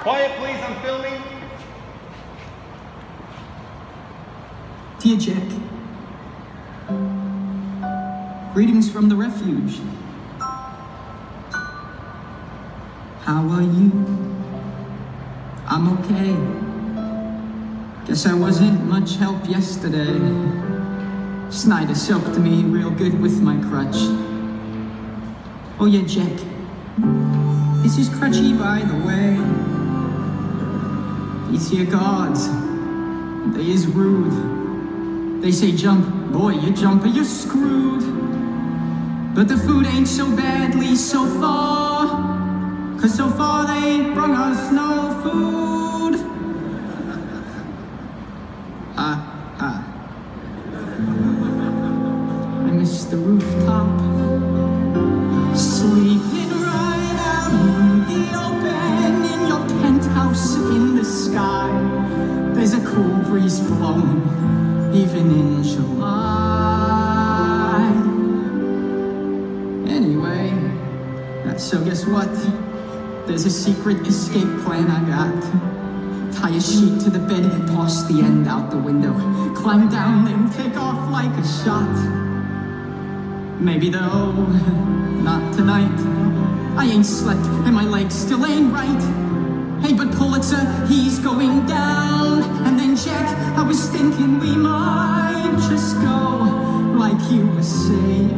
Quiet, please, I'm filming. Dear Jack, greetings from the refuge. How are you? I'm okay. Guess I wasn't much help yesterday. Snyder soaked me real good with my crutch. Oh yeah, Jack. This is Crutchie, by the way. These here guards, they is rude. They say jump, boy, you jump or you're screwed. But the food ain't so badly so far. Cause so far they ain't brung us no food. Ah, ah. I miss the rooftop. Sleeping cool breeze blowing, even in July. Anyway, uh, so guess what? There's a secret escape plan I got. Tie a sheet to the bed and toss the end out the window. Climb down and take off like a shot. Maybe though, not tonight. I ain't slept and my legs still ain't right. Hey, but Pulitzer, he's going down. I was thinking we might just go like you were saying.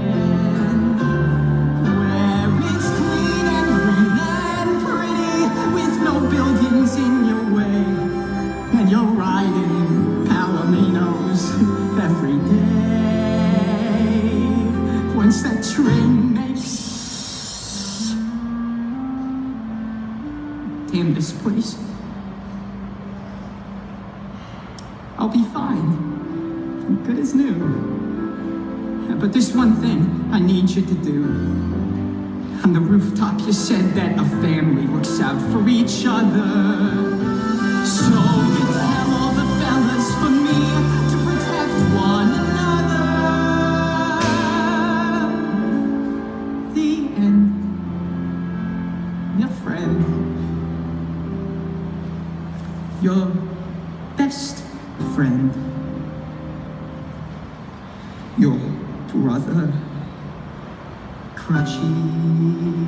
Where it's clean and green and pretty with no buildings in your way. And you're riding Palominos every day. Once that train makes. Damn this place. I'll be fine. I'm Good as new. But there's one thing I need you to do. On the rooftop, you said that a family looks out for each other. So you tell all the fellas for me to protect one another. The end. Your friend. Your best friend. Your brother. Crutchie.